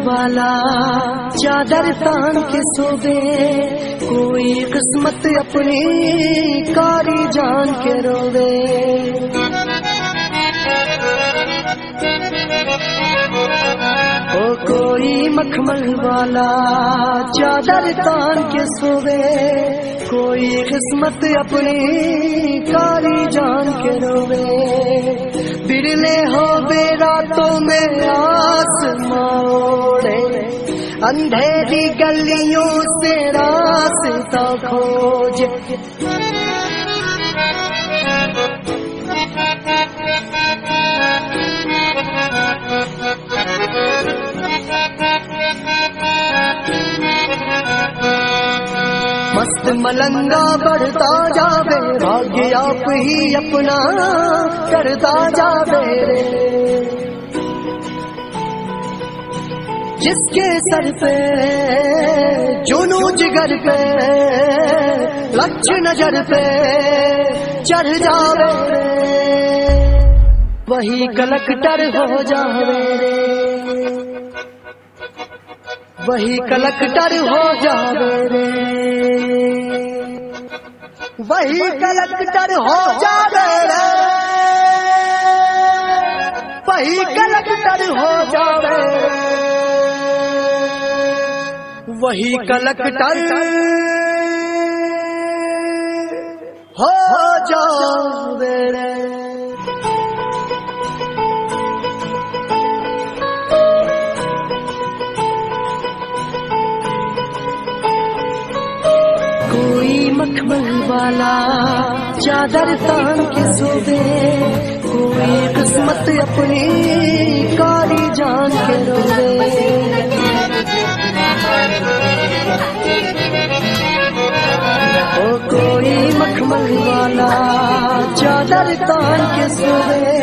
वाला, चादर तान के सोवे कोई किस्मत अपनी कारी जान के रोवे। ओ कोई मखमल वाला, चादर तान के सोवे कोई किस्मत अपनी कारी जान के रोवे। बिरले हो बेरातों में आसमाओड़े अंधेरी गलियों से रास्ता खोज। मस्त मलंगा बढ़ता जावे, भाग्य आप ही अपना करता जावे रे। जिसके सर पे, जुनू जिगर पे लक्ष्य नज़र पे चढ़ जावे वही कलक्टर हो जावे वही कलक्टर हो जावे वही कलक्टर हो जावे वही कलक्टर हो जावे वही कलक्टर हो रे। कोई मखमल वाला चादर तान के सोवे वाला चादर तान के सोवे